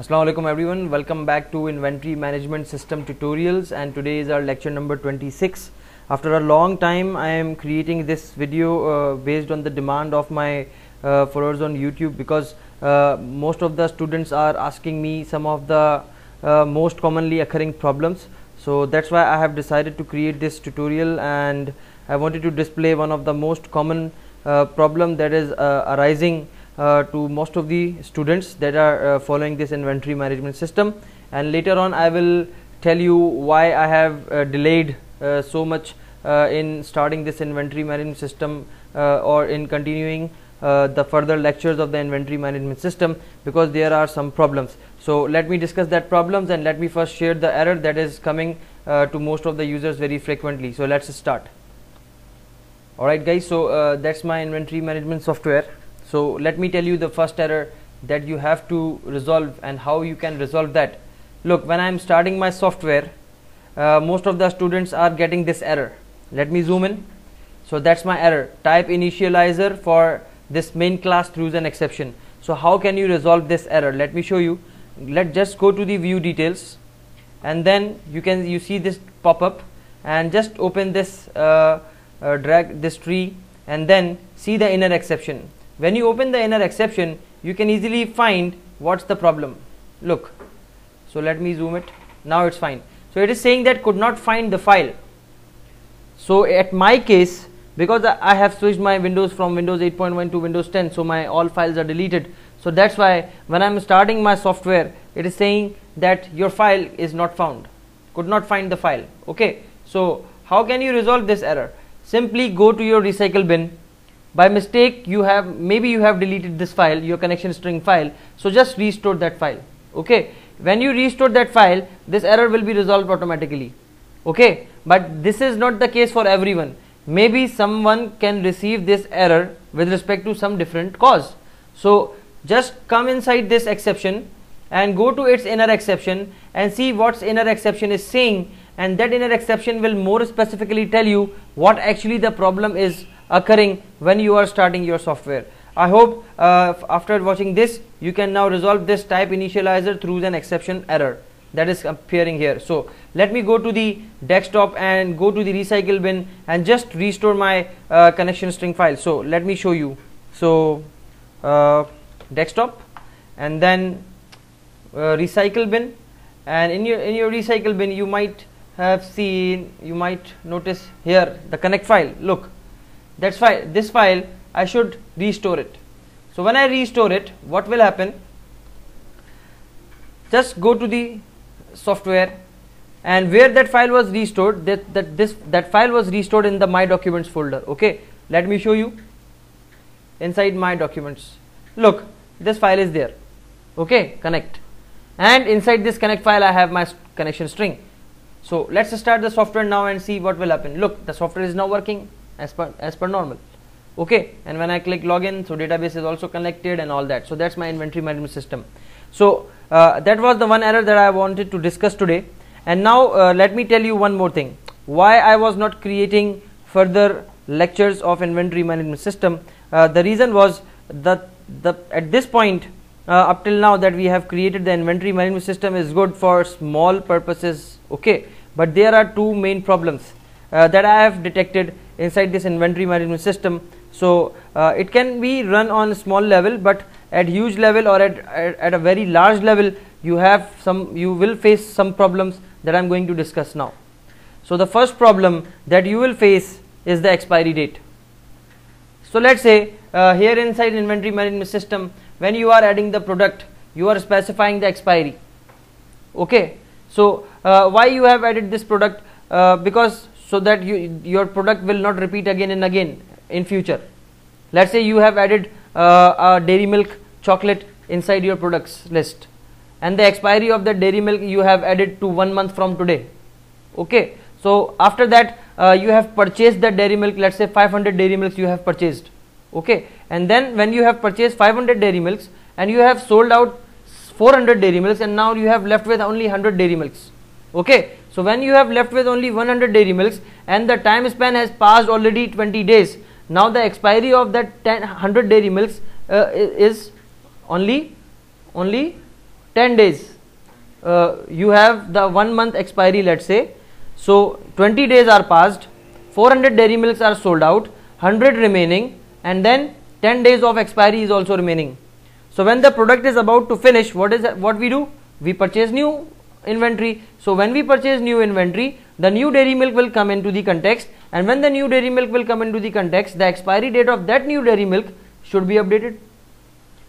Assalamu alaikum everyone. Welcome back to inventory management system tutorials and today is our lecture number 26 after a long time I am creating this video uh, based on the demand of my uh, followers on YouTube because uh, most of the students are asking me some of the uh, most commonly occurring problems. So that's why I have decided to create this tutorial and I wanted to display one of the most common uh, problem that is uh, arising to most of the students that are uh, following this inventory management system. And later on I will tell you why I have uh, delayed uh, so much uh, in starting this inventory management system uh, or in continuing the further lectures of the inventory management system because there are some problems. So let me discuss that problems and let me first share the error that is coming to most of the users very frequently. So let's start. Alright guys so that's my inventory management software so let me tell you the first error that you have to resolve and how you can resolve that. Look when I am starting my software uh, most of the students are getting this error. Let me zoom in. So that's my error. Type initializer for this main class throws an exception. So how can you resolve this error? Let me show you. Let just go to the view details and then you can you see this pop up and just open this uh, uh, drag this tree and then see the inner exception when you open the inner exception you can easily find what's the problem. Look. So let me zoom it. Now it's fine. So it is saying that could not find the file. So at my case because I have switched my windows from windows 8.1 to windows 10 so my all files are deleted. So that's why when I'm starting my software it is saying that your file is not found. Could not find the file. Okay. So how can you resolve this error? Simply go to your recycle bin by mistake you have maybe you have deleted this file your connection string file. So just restore that file okay? When you restore that file this error will be resolved automatically okay? But this is not the case for everyone. Maybe someone can receive this error with respect to some different cause. So just come inside this exception and go to its inner exception and see what's inner exception is saying. And that inner exception will more specifically tell you what actually the problem is occurring when you are starting your software. I hope uh, after watching this you can now resolve this type initializer threw an exception error that is appearing here. So let me go to the desktop and go to the recycle bin and just restore my uh, connection string file. So let me show you. So uh, desktop and then uh, recycle bin and in your in your recycle bin you might have seen you might notice here the connect file look that's why this file I should restore it. So when I restore it what will happen? Just go to the software and where that file was restored that, that this that file was restored in the my documents folder okay? Let me show you inside my documents. Look this file is there okay? Connect. And inside this connect file I have my connection string. So let's start the software now and see what will happen. Look the software is now working as per as per normal. Okay? And when I click login so database is also connected and all that. So that's my inventory management system. So uh, that was the one error that I wanted to discuss today. And now uh, let me tell you one more thing. Why I was not creating further lectures of inventory management system? Uh, the reason was that the at this point uh, up till now that we have created the inventory management system is good for small purposes okay? But there are two main problems uh, that I have detected inside this inventory management system. So uh, it can be run on small level but at huge level or at, at, at a very large level you have some you will face some problems that I'm going to discuss now. So the first problem that you will face is the expiry date. So let's say uh, here inside inventory management system when you are adding the product you are specifying the expiry. Okay? So uh, why you have added this product? Uh, because so that you, your product will not repeat again and again in future. Let's say you have added uh, dairy milk chocolate inside your products list and the expiry of the dairy milk you have added to one month from today. Okay. So after that uh, you have purchased the dairy milk let's say 500 dairy milks you have purchased. Okay. And then when you have purchased 500 dairy milks and you have sold out 400 dairy milks and now you have left with only 100 dairy milks. Okay so when you have left with only 100 dairy milks and the time span has passed already 20 days, now the expiry of that 10, 100 dairy milks uh, is only only 10 days. Uh, you have the one month expiry let's say. So 20 days are passed 400 dairy milks are sold out 100 remaining and then 10 days of expiry is also remaining. So when the product is about to finish what is what we do? We purchase new inventory. So when we purchase new inventory the new dairy milk will come into the context. And when the new dairy milk will come into the context the expiry date of that new dairy milk should be updated.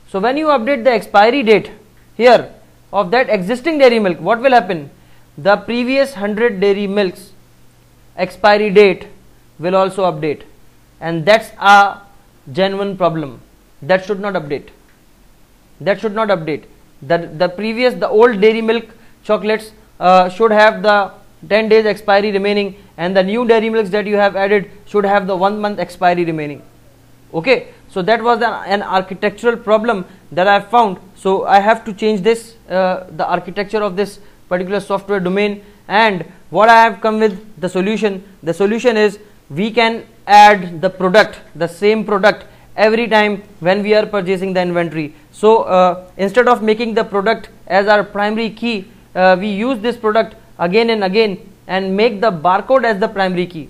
So when you update the expiry date here of that existing dairy milk what will happen? The previous 100 dairy milks expiry date will also update. And that's a genuine problem. That should not update. That should not update. The the previous the old dairy milk chocolates uh, should have the 10 days expiry remaining and the new dairy milks that you have added should have the one month expiry remaining. Okay? So that was an, architectural problem that i found. So i have to change this uh, the architecture of this particular software domain and what i have come with the solution. The solution is we can add the product the same product every time when we are purchasing the inventory. So uh, instead of making the product as our primary key uh, we use this product again and again and make the barcode as the primary key.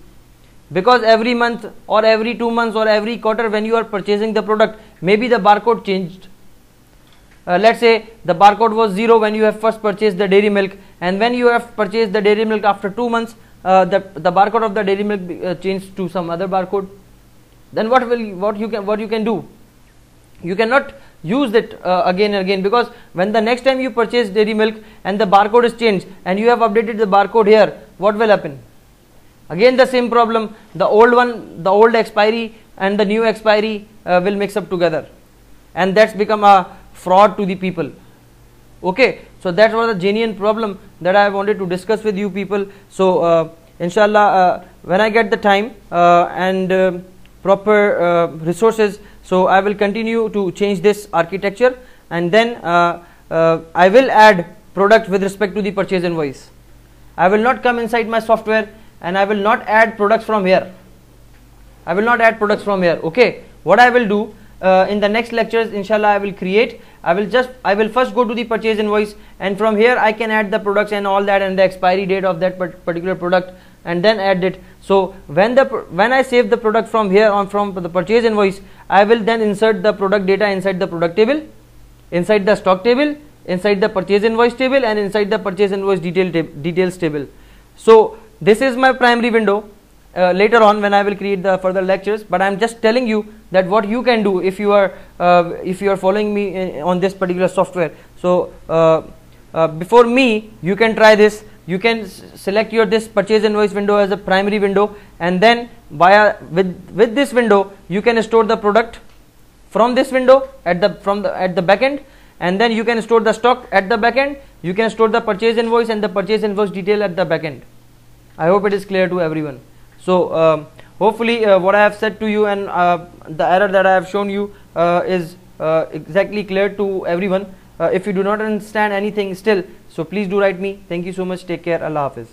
Because every month or every two months or every quarter when you are purchasing the product maybe the barcode changed. Uh, let's say the barcode was 0 when you have first purchased the dairy milk and when you have purchased the dairy milk after 2 months uh, the the barcode of the dairy milk uh, changed to some other barcode. Then what will what you can what you can do you cannot use it uh, again and again because when the next time you purchase dairy milk and the barcode is changed and you have updated the barcode here what will happen? Again the same problem. The old one the old expiry and the new expiry uh, will mix up together. And that's become a fraud to the people. Okay? So that was a genuine problem that i wanted to discuss with you people. So uh, inshallah uh, when i get the time uh, and uh, proper resources so I will continue to change this architecture and then uh, uh, I will add product with respect to the purchase invoice. I will not come inside my software and I will not add products from here. I will not add products from here. Okay. What I will do uh, in the next lectures, inshallah, I will create. I will just, I will first go to the purchase invoice and from here I can add the products and all that and the expiry date of that particular product and then add it. So when the when i save the product from here on from the purchase invoice i will then insert the product data inside the product table inside the stock table inside the purchase invoice table and inside the purchase invoice detail details table. So this is my primary window. Uh, later on when I will create the further lectures but I am just telling you that what you can do if you are uh, if you are following me in, on this particular software. So uh, uh before me you can try this you can select your this purchase invoice window as a primary window and then via with with this window you can store the product from this window at the from the at the backend and then you can store the stock at the backend you can store the purchase invoice and the purchase invoice detail at the backend i hope it is clear to everyone. So uh, hopefully uh, what i have said to you and uh, the error that i have shown you uh, is uh, exactly clear to everyone uh, if you do not understand anything still so please do write me. Thank you so much. Take care. Allah hafiz